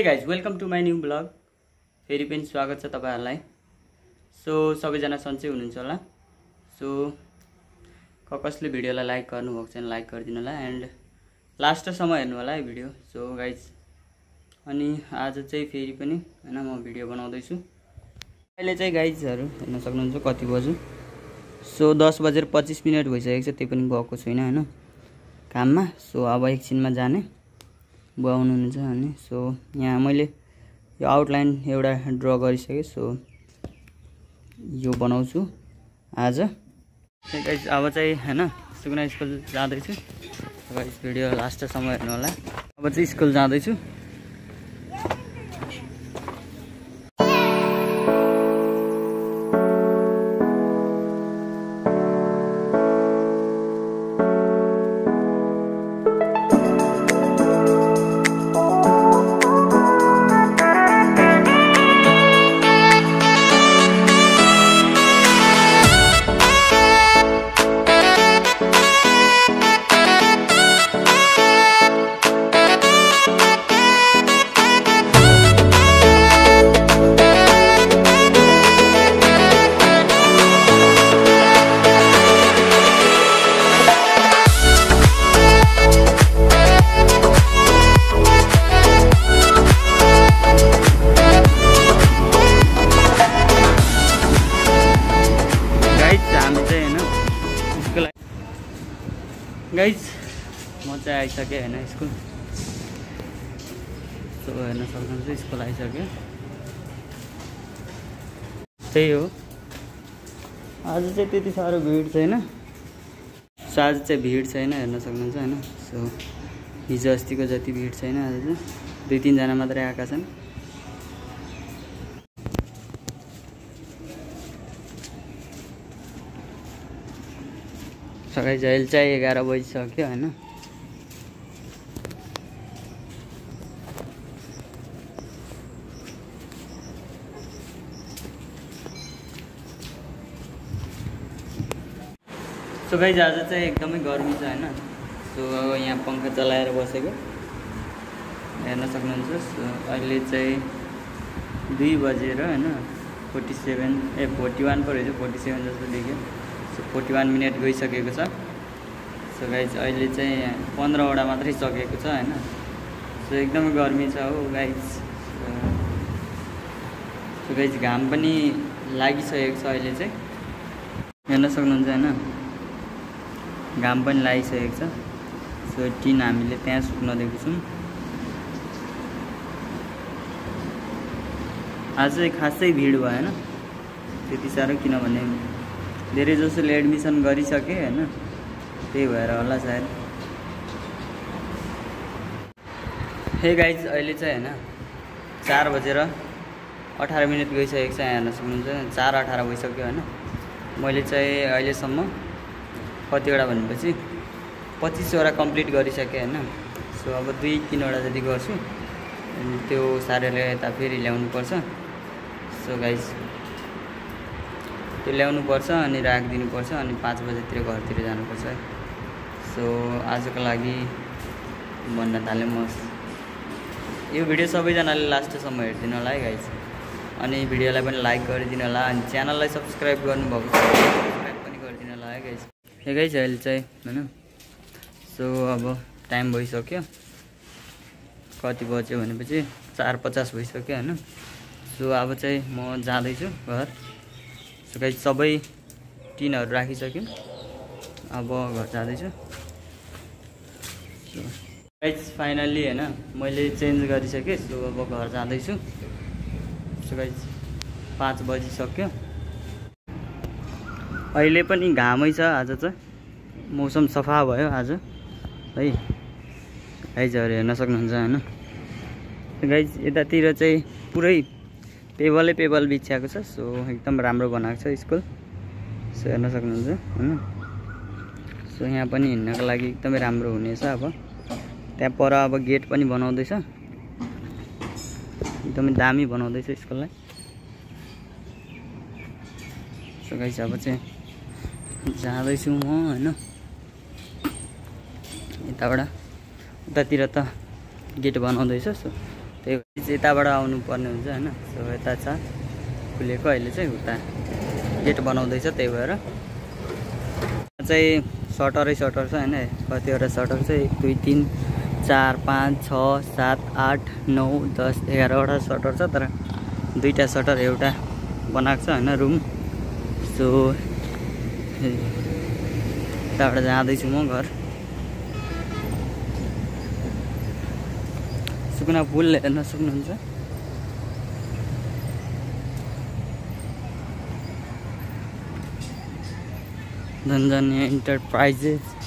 Hey guys welcome to my new vlog फेरि पनि स्वागत छ तपाईँहरूलाई। सो सबैजना सन्चै हुनुहुन्छ होला। सो क कसले भिडियोलाई लाइक गर्नुभएको छैन लाइक गरिदिनु होला। एन्ड लास्टसम्म हेर्नु होला है भिडियो। सो गाइज अनि आज चाहिँ फेरि पनि होइन म भिडियो बनाउँदैछु। अहिले चाहिँ गाइजहरू हेर्न सक्नुहुन्छ कति बज्यो। सो दस बजेर पच्चिस मिनट भइसकेको छ त्यही पनि गएको छुइनँ होइन। काममा। सो अब एकछिनमा जाने। बुवा हुनुहुन्छ अनि सो यहाँ मैले यो आउटलाइन एउटा ड्र गरिसकेँ सो यो बनाउँछु आज। गाइस अब चाहिँ होइन सुकुना स्कुल जाँदैछु। गाइस भिडियो लास्टसम्म हेर्नु होला। अब चाहिँ स्कुल जाँदैछु। म चाहिँ आइसकेँ होइन स्कुल? हेर्न सक्नुहुन्छ स्कुल आइसक्यो। त्यही हो। आज चाहिँ त्यति साह्रो भिड छैन। सो आज चाहिँ भिड छैन हेर्न सक्नुहुन्छ होइन। सो हिजो अस्तिको जति भिड छैन आज चाहिँ दुई तिनजना मात्रै आएका छन्। सकाइ चाहिँ चाहिँ एघार बजिसक्यो होइन। सो गाइज आज चाहिँ एकदमै गर्मी छ होइन? सो यहाँ पङ्खा चलाएर बसेको। हेर्न सक्नुहुन्छ सो अहिले चाहिँ दुई बजेर होइन फोर्टी सेभेन ए फोर्टी वान पो रहेछ फोर्टी सेभेन जस्तो देख्यो। सो फोर्टी वान मिनट गइसकेको छ। सो गाइज अहिले चाहिँ पन्ध्रवटा मात्रै सकेको छ होइन? सो एकदमै गर्मी छ हो गाइज सो गाइज घाम पनि लागिसकेको छ अहिले चाहिँ। हेर्न सक्नुहुन्छ होइन? घाम पनि लागिसकेको छ। सो टिन हामीले त्यहाँ सुक्न दिएको छौँ। आज खासै भिड भएन। त्यति साह्रो किनभने धेरै जसोले एडमिसन गरिसके होइन? त्यही भएर होला सायद। हे गाइज अहिले चाहिँ होइन? चार बजेर अठार मिनट गइसकेको छ यहाँ हेर्न सक्नुहुन्छ। चार अठार भइसक्यो होइन? मैले चाहिँ अहिलेसम्म कतिवटा भनेपछि पच्चिसवटा कम्प्लिट गरिसकेँ होइन। सो अब दुई तिनवटा जति गर्छु अनि त्यो सारेर यता फेरि ल्याउनुपर्छ सो गाइज त्यो ल्याउनुपर्छ अनि राखिदिनुपर्छ अनि पाँच बजेतिर घरतिर जानुपर्छ। सो आजको लागि भन्न थालेँ म। यो भिडियो सबैजनाले लास्टसम्म हेरिदिनु होला है गाइज अनि भिडियोलाई पनि लाइक गरिदिनु होला अनि च्यानललाई सब्सक्राइब गर्नुभएको छ सब्सक्राइब पनि गरिदिनु होला हे गाइज अहिले चाहिँ होइन? सो अब टाइम भइसक्यो। कति बज्यो भनेपछि चार पचास भइसक्यो होइन? सो अब चाहिँ म जाँदैछु घर। सो गाइज सबै टिनहरू राखिसक्यो। अब घर जाँदैछु। सो गाइज फाइनल्ली होइन मैले चेन्ज गरिसकेँ। सो अब घर जाँदैछु। सो गाइज पाँच बजिसक्यो। अहिले पनि घामै छ आज चाहिँ मौसम सफा भयो आज। है गाइजहरू हेर्न सक्नुहुन्छ होइन? गाइज यतातिर चाहिँ पुरै पेबलै पेबल बिछ्याएको छ सो एकदम राम्रो बनाएको छ स्कुल। सो हेर्न सक्नुहुन्छ होइन? सो यहाँ पनि हिँड्नको लागि एकदमै राम्रो हुनेछ अब। त्यहाँ पर अब गेट पनि बनाउँदैछ। एकदमै दामी बनाउँदैछ स्कुललाई। सो गाइस अब चाहिँ जाँदैछु म होइन? यताबाट उतातिर त गेट बनाउँदैछ सो त्यही भएर चाहिँ यताबाट आउनु पर्ने हुन्छ होइन? सो यता छ खुलेको अहिले चाहिँ उता गेट बनाउँदैछ त्यही भएर। चाहिँ सटरै सटर छ होइन? कतिवटा सटर चाहिँ एक दुई तिन चार पाँच छ सात आठ नौ दस एघारवटा सटर छ तर दुईवटा सटर एउटा बनाएको छ होइन रुम? सो यताबाट जाँदैछु म घर सुकुना पुल हेर्न सक्नुहुन्छ धनजन्य इन्टरप्राइजेस